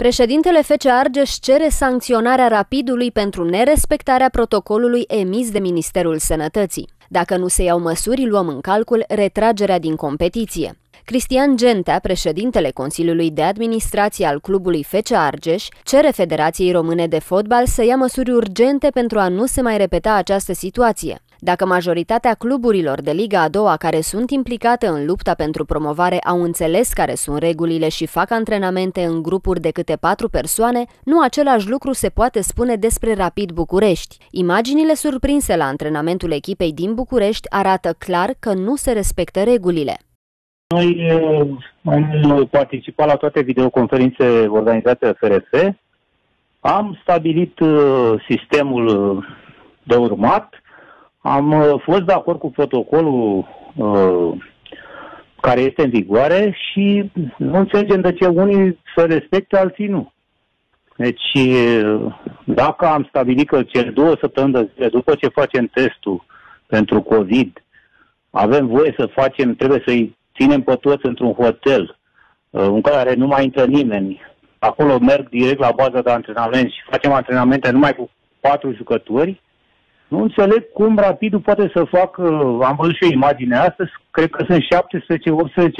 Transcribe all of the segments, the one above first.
Președintele FC Argeș cere sancționarea rapidului pentru nerespectarea protocolului emis de Ministerul Sănătății. Dacă nu se iau măsuri, luăm în calcul retragerea din competiție. Cristian Gentea, președintele Consiliului de Administrație al clubului FC Argeș, cere Federației Române de Fotbal să ia măsuri urgente pentru a nu se mai repeta această situație. Dacă majoritatea cluburilor de Liga a doua care sunt implicate în lupta pentru promovare au înțeles care sunt regulile și fac antrenamente în grupuri de câte patru persoane, nu același lucru se poate spune despre Rapid București. Imaginile surprinse la antrenamentul echipei din București arată clar că nu se respectă regulile. Noi am participat la toate videoconferințe organizate de FRF, am stabilit uh, sistemul de urmat, am uh, fost de acord cu protocolul uh, care este în vigoare și nu înțelegem de ce unii să respecte, alții nu. Deci, uh, dacă am stabilit că cele două săptămâni de zile, după ce facem testul pentru COVID, avem voie să facem, trebuie să-i ținem pe toți într-un hotel uh, în care nu mai intră nimeni. Acolo merg direct la baza de antrenament și facem antrenamente numai cu patru jucători, nu înțeleg cum rapidul poate să facă, am văzut și o imagine astăzi, cred că sunt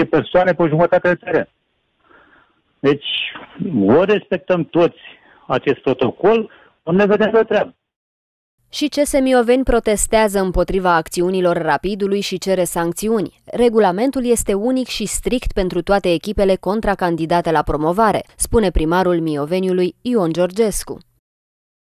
17-18 persoane pe jumătate de teren. Deci, o respectăm toți acest protocol, o ne vedem de treabă. Și ce semioveni protestează împotriva acțiunilor rapidului și cere sancțiuni. Regulamentul este unic și strict pentru toate echipele contracandidate la promovare, spune primarul Mioveniului Ion Georgescu.